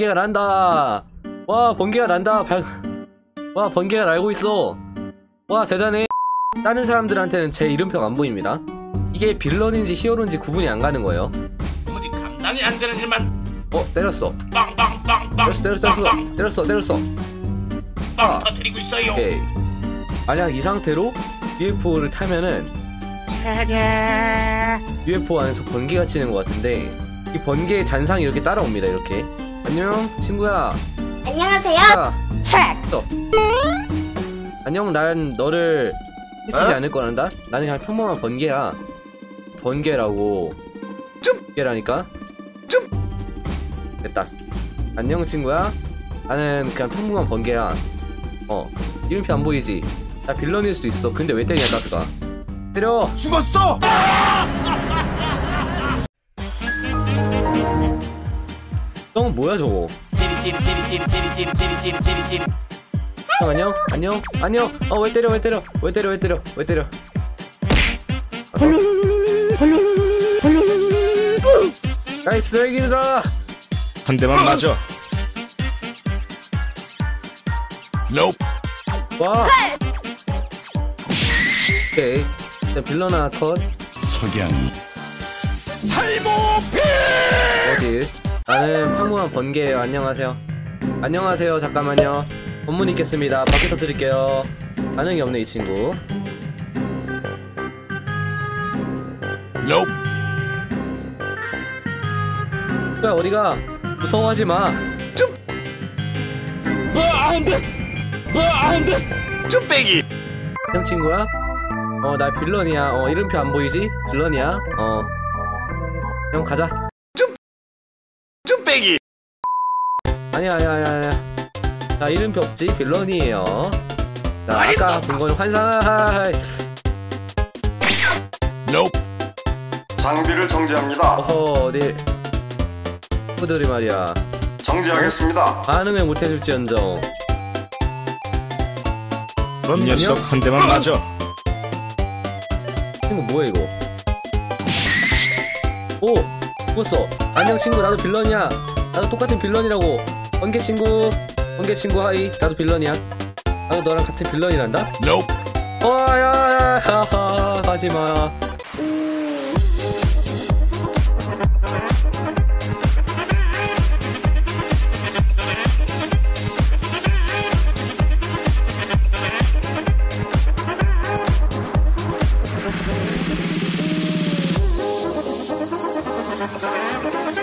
번개가 난다. 와 번개가 난다. 발... 와 번개가 날고 있어. 와 대단해. 다른 사람들한테는 제 이름표가 안 보입니다. 이게 빌런인지 히어로인지 구분이 안 가는 거예요. 도무지 감당이 안 되는 일만. 어 때렸어. 빵빵빵빵 때렸어 때렸어 때렸어. 때렸어 때렸어. 빵 터뜨리고 있어요. 오케이. 만약 이 상태로 UFO를 타면은 UFO 안에서 번개가 치는 것 같은데 이 번개의 잔상이 이렇게 따라옵니다 이렇게 안녕 친구야. 안녕하세요. 자 또. 안녕 난 너를 해치지 어? 않을 거란다. 나는 그냥 평범한 번개야. 번개라고. 번개라니까. 됐다. 안녕 친구야. 나는 그냥 평범한 번개야. 어 이름표 안 보이지? 나 빌런일 수도 있어. 근데 왜 때리냐 가스가. 때려! 죽었어. 형은 뭐야 저거? 형 안녕? 안녕? 어, 안녕? 어 왜 때려 왜 때려? 왜 때려 왜 때려? 왜 때려? 야이 쓰레기들아! 한 대만 맞아. 와. 오케이. 일단 빌런 하나 컷. 석양. 탈모 어디? 나는 평범한 번개예요 안녕하세요 안녕하세요 잠깐만요 본문 있겠습니다 밖에 터뜨릴게요 반응이 없네 이 친구 야 어디가 무서워하지 마 쭈빼기. 형 친구야? 어, 나 빌런이야. 어, 이름표 안 보이지? 빌런이야. 어. 형 가자. 쭈빼기. 아니야, 아니야, 아니야, 아니야. 자, 이름표 없지? 빌런이에요. 자, 아니, 아까 나- 본 거는 환상. 장비를 정지합니다. 어허, 어디. 친구들이 말이야. 정지하겠습니다. 반응을 못 해줄지언정. 이 녀석 한 대만 맞아. 친구 뭐야, 이거? 오! 죽었어. 안녕 친구. 나도 빌런이야. 나도 똑같은 빌런이라고. 번개 친구. 번개 친구 하이. 나도 빌런이야. 나도 너랑 같은 빌런이란다? Nope. 어, 하지마. Música